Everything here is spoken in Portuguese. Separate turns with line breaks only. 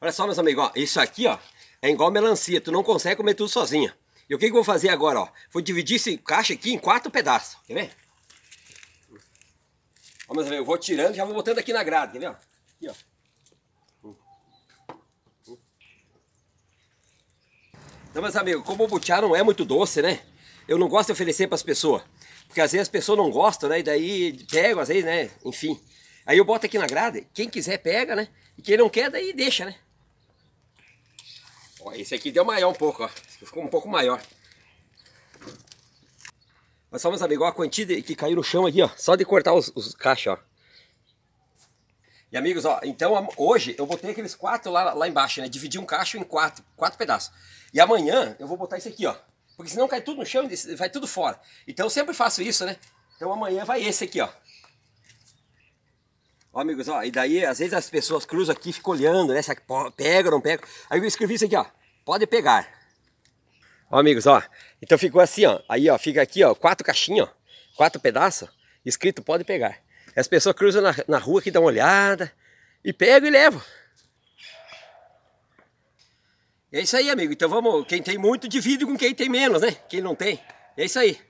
Olha só, meus amigos, ó, isso aqui, ó, é igual melancia, tu não consegue comer tudo sozinha. E o que, que eu vou fazer agora, ó? Vou dividir esse caixa aqui em quatro pedaços, quer ver? Ó, meus amigos, eu vou tirando e já vou botando aqui na grade, quer ver, ó? Aqui, ó. Então, meus amigos, como o butiá não é muito doce, né? Eu não gosto de oferecer para as pessoas. Porque às vezes as pessoas não gostam, né? E daí pegam, às vezes, né? Enfim. Aí eu boto aqui na grade, quem quiser pega, né? E quem não quer, daí deixa, né? Ó, esse aqui deu maior um pouco, ó. Ficou um pouco maior. Mas só, meus amigos, ó, a quantia que caiu no chão aqui, ó. Só de cortar os, os ó. E amigos, ó, então hoje eu botei aqueles quatro lá, lá embaixo, né? Dividi um cacho em quatro, quatro pedaços. E amanhã eu vou botar isso aqui, ó. Porque senão cai tudo no chão e vai tudo fora. Então eu sempre faço isso, né? Então amanhã vai esse aqui, ó. Ó, amigos, ó, e daí às vezes as pessoas cruzam aqui e ficam olhando, né? Se pega ou não pega. Aí eu escrevi isso aqui, ó. Pode pegar. Ó, amigos, ó. Então ficou assim, ó. Aí, ó, fica aqui, ó, quatro caixinhas, ó. Quatro pedaços, escrito pode pegar. As pessoas cruzam na, na rua aqui, dão uma olhada. E pegam e levam. É isso aí, amigo. Então vamos, quem tem muito divide com quem tem menos, né? Quem não tem. É isso aí.